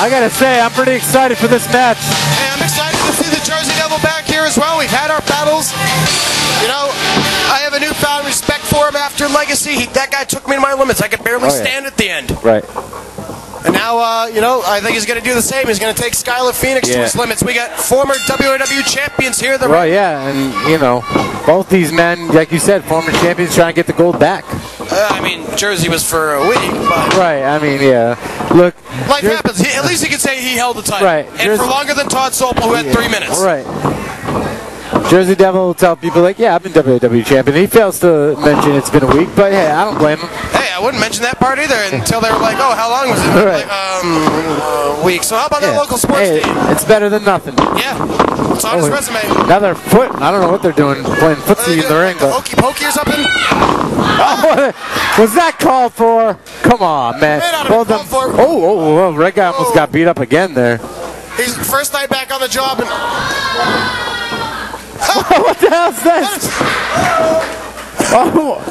I gotta say, I'm pretty excited for this match. Hey, I'm excited to see the Jersey Devil back here as well. We've had our battles. You know, I have a newfound respect for him after Legacy. He, that guy took me to my limits. I could barely Oh, yeah. stand at the end. Right. And now, uh, you know, I think he's going to do the same. He's going to take Skyyler Phoenix to Yeah. his limits. We got former WAW champions here. The Well, yeah, and you know, both these men, like you said, former champions, trying to get the gold back. uh, I mean, Jersey was for a week, but Right. I mean, yeah. Look. life happens. At least he can say he held the title. Right. And Jersey- for longer than Todd Sopel, who had three minutes. Right. Jersey Devil will tell people like, yeah, I've been WWE champion. He fails to mention it's been a week, but hey, I don't blame him. Hey, I wouldn't mention that part either until they were like, "Oh, how long was it?" Right. Like, um, a week. So how about that local sports Hey, team? it's better than nothing. Yeah, it's on his Oh, resume. Now they're foot. I don't know what they're doing, playing footsie in the ring. The But hokey pokey or something. Was that called for? Come on, man. May not have Well, the- oh, oh, oh, Red guy almost Oh. got beat up again there. He's first night back on the job, and what the hell's this? Oh,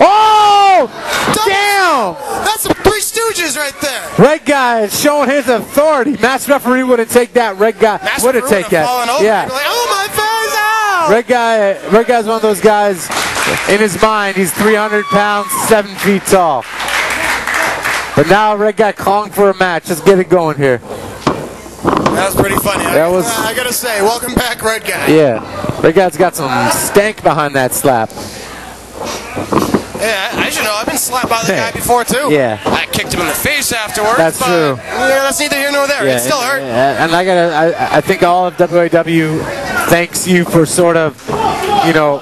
oh, damn! that's some Three Stooges right there. Red guy is showing his authority. Match referee wouldn't take that. Red guy Master wouldn't take that. Yeah. Like, oh my face out. Red guy, Red guy's one of those guys. In his mind, he's 300 pounds, seven feet tall. But now, Red guy calling for a match. Let's get it going here. That was pretty funny. I, That was- I gotta say, welcome back, Red Guy. Yeah, Red guy's got some stank behind that slap. Yeah, I, I should know. I've been slapped by the guy before too. Yeah. I kicked him in the face afterwards. That's true. Yeah, that's neither here nor there. it still hurt. yeah, And I gotta, I, I think all of WAW thanks you for sort of, you know,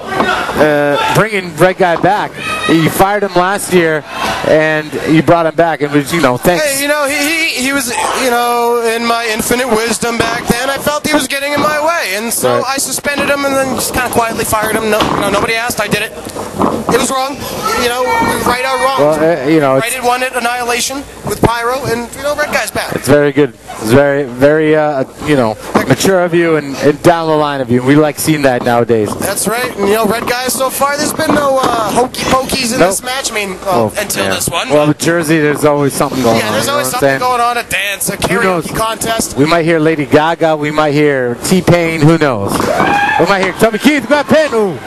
uh, bringing Red Guy back. He fired him last year, and you brought him back. And it was, you know, thanks. Hey, you know, he, he he was, you know, in my infinite wisdom back then, I felt he was getting in my way, and so Right. I suspended him and then just kind of quietly fired him. No, you know, nobody asked. I did it. It was wrong. You know, right or wrong. Well, uh, you know, it's, Righted one at Annihilation with Pyro, and you know, Red Guy's back. it's very good. It's very, very, uh, you know, mature of you and, and down the line of you. We like seeing that nowadays. That's right. And, you know, Red Guy so far, there's been no uh, hokey pokeys in Nope. this match. I mean, well, Oh, until yeah. this one. Well, Jersey, there's always something going yeah, on. there's always something going on. A dance, a karaoke contest. We might hear Lady Gaga. We might hear T Pain. Who knows? We might hear Toby Keith. Grab pen. Ooh.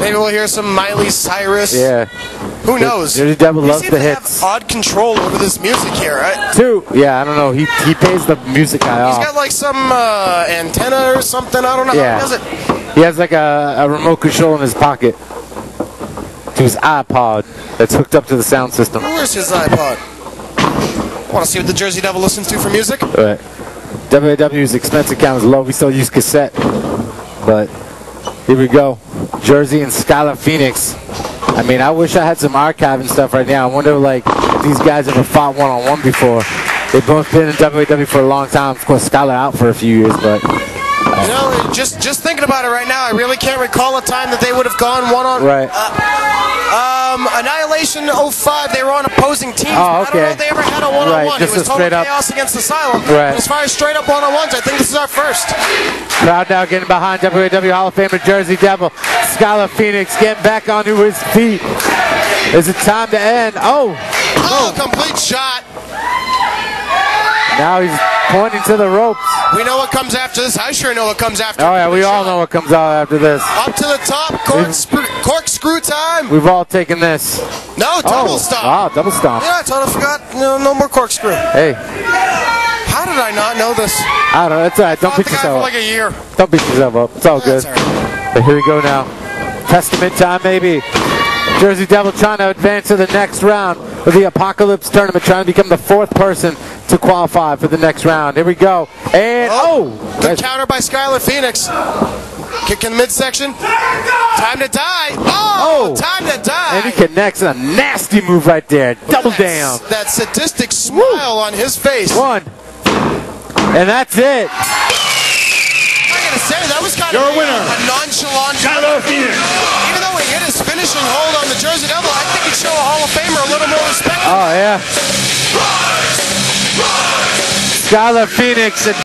Maybe we'll hear some Miley Cyrus. Yeah. Who knows? Jersey Devil loves the to have hits. odd control over this music here, right? Two. Yeah, I don't know. He he pays the music guy He's off. got like some uh, antenna or something. I don't know Yeah. how he does it. He has like a, a remote control in his pocket to his iPod that's hooked up to the sound system. Where's his iPod? Want to see what the Jersey Devil listens to for music? Right. WAW's expense account is low. We still use cassette. But here we go. Jersey and Skyyler Phoenix. I mean, I wish I had some archive and stuff right now. I wonder, like, if these guys ever fought one-on-one before. They've both been in WAW for a long time. Of course, Skyyler out for a few years, but You know, just just thinking about it right now, I really can't recall a time that they would have gone one on. right. Um, Annihilation 05, they were on opposing teams. Oh, I don't know okay. if they ever had a one-on-one. Right, it just was a total straight up- chaos against Asylum. Right. As far as straight up one-on-ones, I think this is our first. Crowd now getting behind WAW Hall of Famer Jersey Devil. Skyyler Phoenix getting back onto his feet. Is it time to end? Oh, Oh, complete shot. now he's pointing to the ropes. We know what comes after this. I sure know what comes after. Oh yeah, we all shot. know what comes out after this. Up to the top, corkscrew, corkscrew time. We've all taken this. No, oh, double oh, stop. wow, double stop. Yeah, I totally forgot. No, no more corkscrew. Hey, How did I not know this? I don't know. It's all right. Don't beat the guy for yourself like up. a year. Don't beat yourself up. It's all good. That's all right. But here we go now. Testament time, maybe. Jersey Devil trying to advance to the next round the Apocalypse Tournament, trying to become the fourth person to qualify for the next round. Here we go. And, oh! oh! Good nice- counter by Skyyler Phoenix. Kick in the midsection. Time to die. Oh, Oh. time to die. And he connects a nasty move right there. Double down. That's- That sadistic smile on his face. One. And that's it. I gotta say, that was kind Your of a, winner. a nonchalant. Skyyler Phoenix. Even though he hit his yeah. Skyyler Phoenix